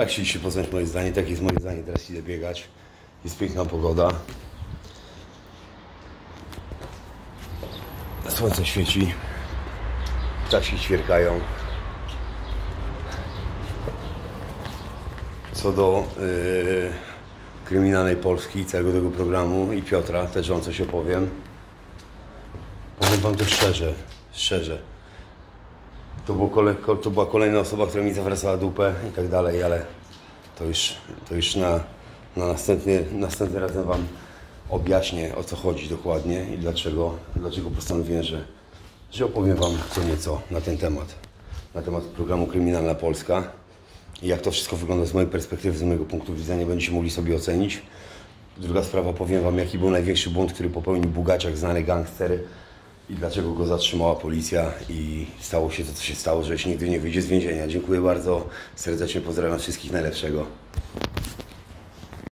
Jak chcieliście poznać moje zdanie, tak jest moje zdanie. Teraz idę biegać. Jest piękna pogoda. Słońce świeci. Ptaki ćwierkają. Co do yy, kryminalnej Polski, całego tego programu i Piotra, też wam coś opowiem. Powiem wam to szczerze, szczerze. To, było kole, ko- to była kolejna osoba, która mi zawracała dupę i tak dalej, ale to już, to już na, na następny, następny razem Wam objaśnię o co chodzi dokładnie i dlaczego, dlaczego postanowiłem, że, że opowiem Wam co nieco na ten temat. Na temat programu Kryminalna Polska i jak to wszystko wygląda z mojej perspektywy, z mojego punktu widzenia, będziecie mogli sobie ocenić. Druga sprawa, powiem Wam, jaki był największy błąd, który popełnił Bugaciak, znany gangster i dlaczego go zatrzymała policja i stało się to, co się stało, że już nigdy nie wyjdzie z więzienia. Dziękuję bardzo, serdecznie pozdrawiam wszystkich najlepszego.